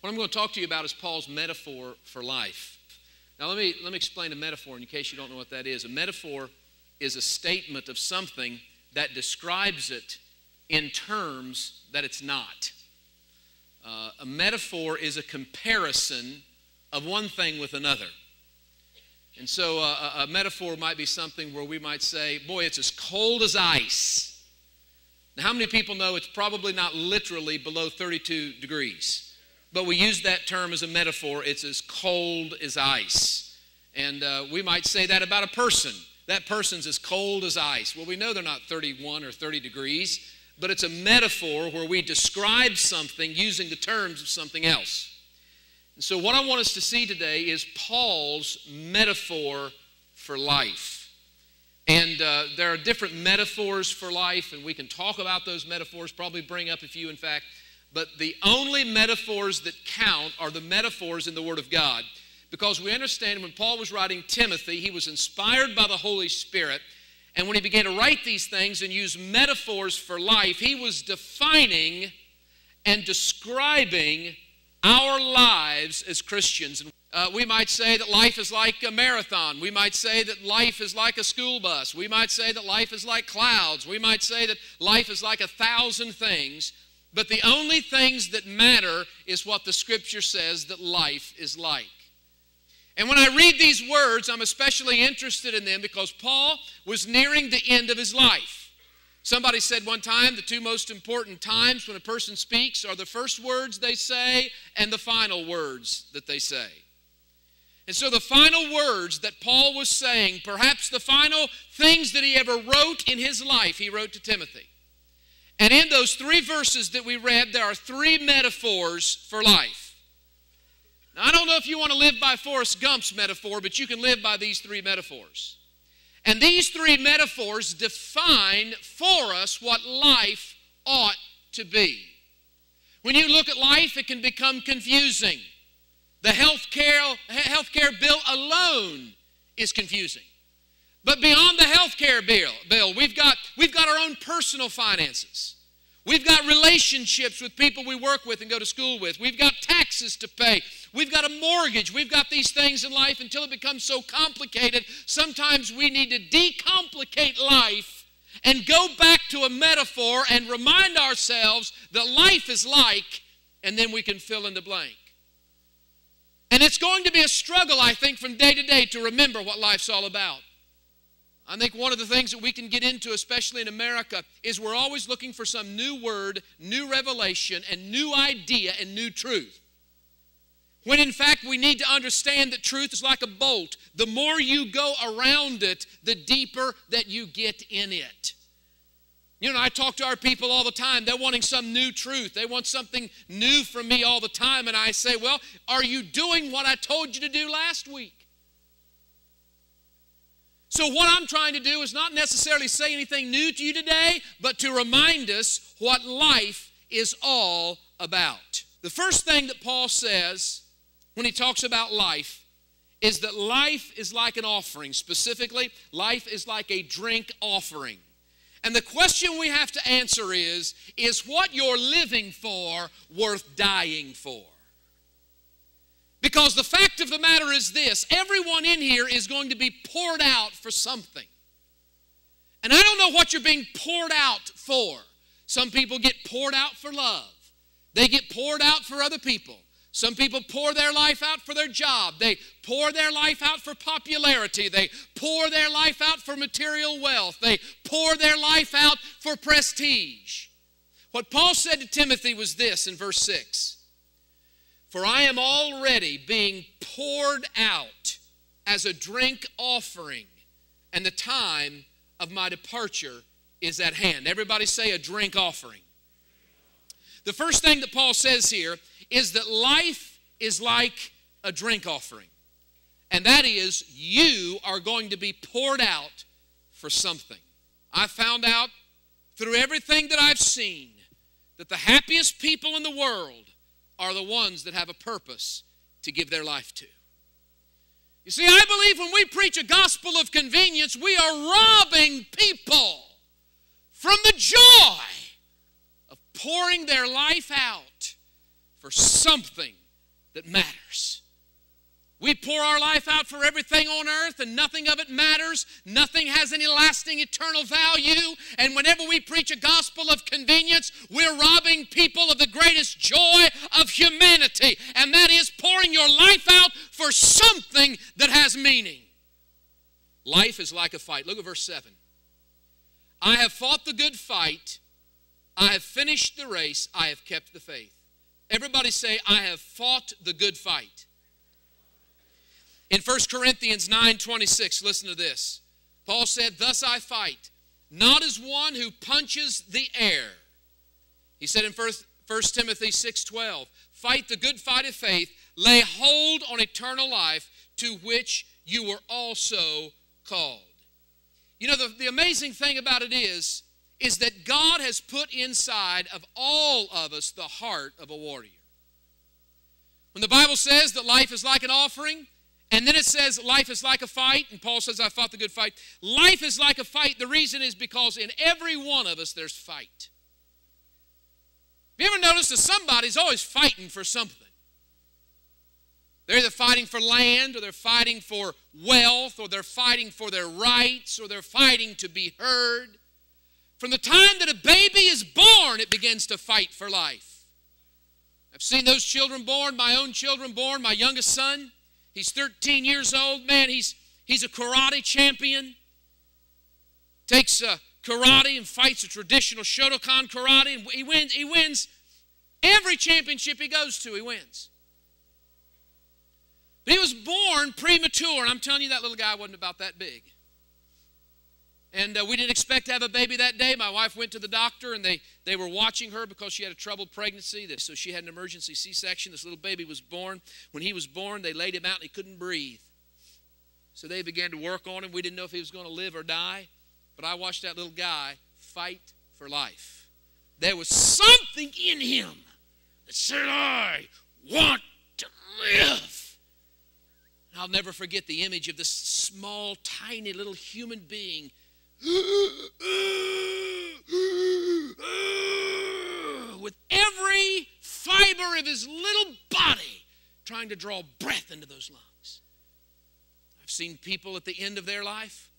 What I'm going to talk to you about is Paul's metaphor for life. Now, let me, let me explain a metaphor in case you don't know what that is. A metaphor is a statement of something that describes it in terms that it's not. Uh, a metaphor is a comparison of one thing with another. And so uh, a, a metaphor might be something where we might say, Boy, it's as cold as ice. Now, how many people know it's probably not literally below 32 degrees? But we use that term as a metaphor. It's as cold as ice. And uh, we might say that about a person. That person's as cold as ice. Well, we know they're not 31 or 30 degrees, but it's a metaphor where we describe something using the terms of something else. And so, what I want us to see today is Paul's metaphor for life. And uh, there are different metaphors for life, and we can talk about those metaphors, probably bring up a few, in fact. But the only metaphors that count are the metaphors in the Word of God. Because we understand when Paul was writing Timothy, he was inspired by the Holy Spirit. And when he began to write these things and use metaphors for life, he was defining and describing our lives as Christians. Uh, we might say that life is like a marathon. We might say that life is like a school bus. We might say that life is like clouds. We might say that life is like a thousand things. But the only things that matter is what the scripture says that life is like. And when I read these words, I'm especially interested in them because Paul was nearing the end of his life. Somebody said one time the two most important times when a person speaks are the first words they say and the final words that they say. And so the final words that Paul was saying, perhaps the final things that he ever wrote in his life, he wrote to Timothy. And in those three verses that we read, there are three metaphors for life. Now, I don't know if you want to live by Forrest Gump's metaphor, but you can live by these three metaphors. And these three metaphors define for us what life ought to be. When you look at life, it can become confusing. The health care, health care bill alone is confusing. But beyond the health care bill, bill we've, got, we've got our own personal finances. We've got relationships with people we work with and go to school with. We've got taxes to pay. We've got a mortgage. We've got these things in life until it becomes so complicated. Sometimes we need to decomplicate life and go back to a metaphor and remind ourselves that life is like, and then we can fill in the blank. And it's going to be a struggle, I think, from day to day to remember what life's all about. I think one of the things that we can get into, especially in America, is we're always looking for some new word, new revelation, and new idea and new truth. When in fact we need to understand that truth is like a bolt. The more you go around it, the deeper that you get in it. You know, I talk to our people all the time. They're wanting some new truth. They want something new from me all the time. And I say, Well, are you doing what I told you to do last week? So, what I'm trying to do is not necessarily say anything new to you today, but to remind us what life is all about. The first thing that Paul says when he talks about life is that life is like an offering. Specifically, life is like a drink offering. And the question we have to answer is Is what you're living for worth dying for? Because the fact of the matter is this everyone in here is going to be poured out for something. And I don't know what you're being poured out for. Some people get poured out for love, they get poured out for other people. Some people pour their life out for their job. They pour their life out for popularity. They pour their life out for material wealth. They pour their life out for prestige. What Paul said to Timothy was this in verse 6 for I am already being poured out as a drink offering, and the time of my departure is at hand. Everybody say a drink offering. The first thing that Paul says here is that life is like a drink offering, and that is you are going to be poured out for something. I found out through everything that I've seen that the happiest people in the world are the ones that have a purpose to give their life to. You see, I believe when we preach a gospel of convenience, we are robbing people from the joy of pouring their life out for something that matters. We pour our life out for everything on earth and nothing of it matters. Nothing has any lasting eternal value. And whenever we preach a gospel of convenience, we're robbing people of the greatest joy of humanity. And that is pouring your life out for something that has meaning. Life is like a fight. Look at verse 7. I have fought the good fight. I have finished the race. I have kept the faith. Everybody say, I have fought the good fight. In 1 Corinthians 9 26, listen to this. Paul said, Thus I fight, not as one who punches the air. He said in 1 Timothy 6 12, Fight the good fight of faith, lay hold on eternal life to which you were also called. You know, the, the amazing thing about it is, is that God has put inside of all of us the heart of a warrior. When the Bible says that life is like an offering, and then it says life is like a fight, and Paul says, I fought the good fight. Life is like a fight. The reason is because in every one of us there's fight. Have you ever noticed that somebody's always fighting for something? They're either fighting for land, or they're fighting for wealth, or they're fighting for their rights, or they're fighting to be heard. From the time that a baby is born, it begins to fight for life. I've seen those children born, my own children born, my youngest son. He's 13 years old. Man, he's, he's a karate champion. Takes uh, karate and fights a traditional Shotokan karate. And he wins, he wins every championship he goes to, he wins. But he was born premature. And I'm telling you, that little guy wasn't about that big. And uh, we didn't expect to have a baby that day. My wife went to the doctor and they, they were watching her because she had a troubled pregnancy. So she had an emergency C section. This little baby was born. When he was born, they laid him out and he couldn't breathe. So they began to work on him. We didn't know if he was going to live or die. But I watched that little guy fight for life. There was something in him that said, I want to live. I'll never forget the image of this small, tiny little human being with every fiber of his little body trying to draw breath into those lungs. I've seen people at the end of their life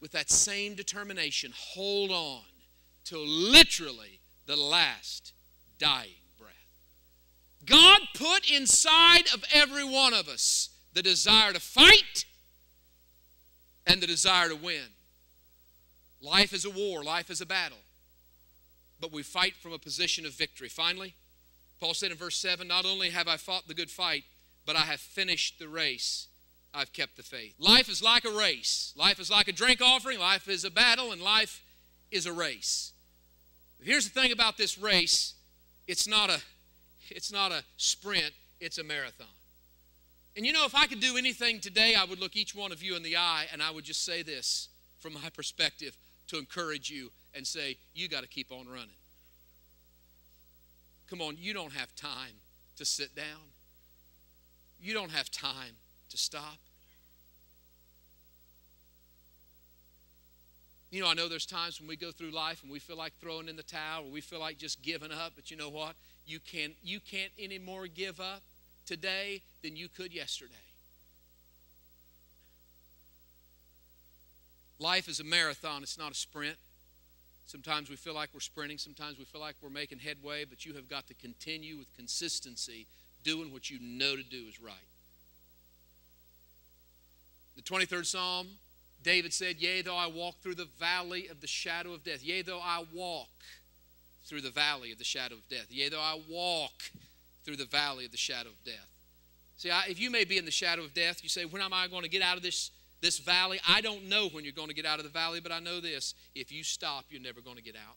with that same determination hold on till literally the last dying breath. God put inside of every one of us the desire to fight and the desire to win. Life is a war, life is a battle. But we fight from a position of victory. Finally, Paul said in verse 7 Not only have I fought the good fight, but I have finished the race. I've kept the faith. Life is like a race. Life is like a drink offering. Life is a battle, and life is a race. Here's the thing about this race it's not a, it's not a sprint, it's a marathon. And you know, if I could do anything today, I would look each one of you in the eye and I would just say this from my perspective to encourage you and say, you got to keep on running. Come on, you don't have time to sit down. You don't have time to stop. You know, I know there's times when we go through life and we feel like throwing in the towel or we feel like just giving up, but you know what? You can't you can't anymore give up today than you could yesterday. Life is a marathon, it's not a sprint. Sometimes we feel like we're sprinting, sometimes we feel like we're making headway, but you have got to continue with consistency doing what you know to do is right. The 23rd Psalm, David said, Yea, though I walk through the valley of the shadow of death, yea, though I walk through the valley of the shadow of death, yea, though I walk through the valley of the shadow of death. See, I, if you may be in the shadow of death, you say, When am I going to get out of this this valley. I don't know when you're going to get out of the valley, but I know this if you stop, you're never going to get out.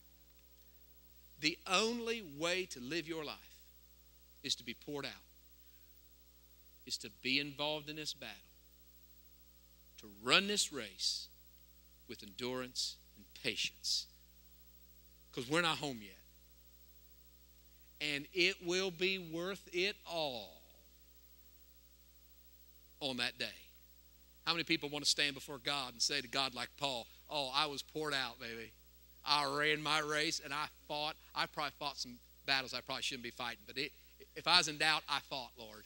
The only way to live your life is to be poured out, is to be involved in this battle, to run this race with endurance and patience. Because we're not home yet. And it will be worth it all on that day. How many people want to stand before God and say to God, like Paul, Oh, I was poured out, baby. I ran my race and I fought. I probably fought some battles I probably shouldn't be fighting, but it, if I was in doubt, I fought, Lord.